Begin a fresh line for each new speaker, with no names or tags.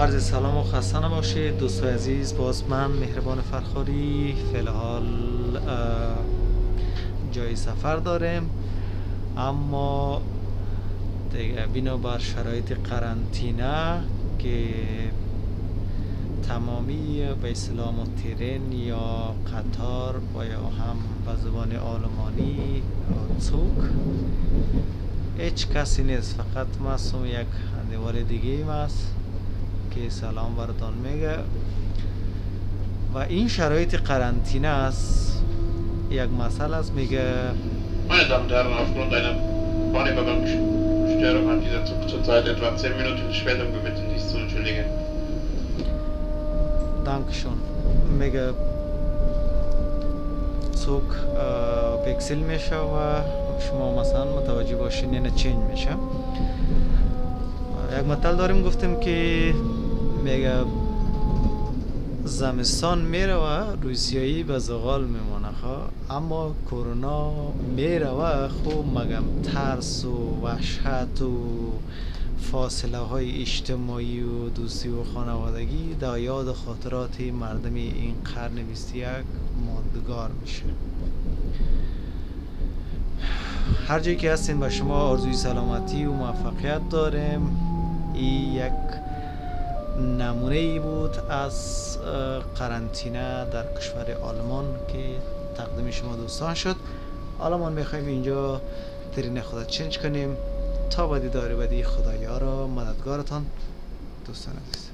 عرض سلام و خسته نباشید دوستای عزیز باز من مهربان فرخاری فعلحال جای سفر داریم اما دیگه بنا بر شرایط قرنطینه که تمامی به اسلام و تیرین یا قطار و یا هم به زبان آلمانی چوک هیچ کسی نیست. فقط مصوم یک دیوار دیگه ایم است که سلام بردان میگه. و این شرایط قرنطینه است. یک مسئله است. میگه
ما دم در افغان دینم بانی بگم شجر و مردی در تو تا در دوان سر مینوتو شویدم که بتون دیستون چون دیگه.
دانکشون. میگه سوک پیکسل میشه و شما مثلا متوجه باشین یعنی change میشه. یک مطل داریم گفتیم که میگه زمستان میره و روسیاهی به زغال میمانه اما کرونا میره و خوب مگم ترس و وحشت و فاصله های اجتماعی و دوستی و خانوادگی در یاد خاطرات مردم این قرن 21 مادگار میشه هر جایی که هستین به شما آرزوی سلامتی و موفقیت داریم این یک نمونه ای بود از قرنطینه در کشور آلمان که تقدیم شما دوستان شد. حالا ما می‌خوایم اینجا ترین خدا چنج کنیم. تا بدی داره بدی خدایا را مددگارتان دوستان عزیز.